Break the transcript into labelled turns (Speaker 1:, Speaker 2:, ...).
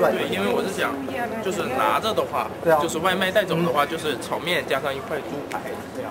Speaker 1: 对，因为我是想就是拿着的话，就是外卖带走的话，就是炒面加上一块猪排这样。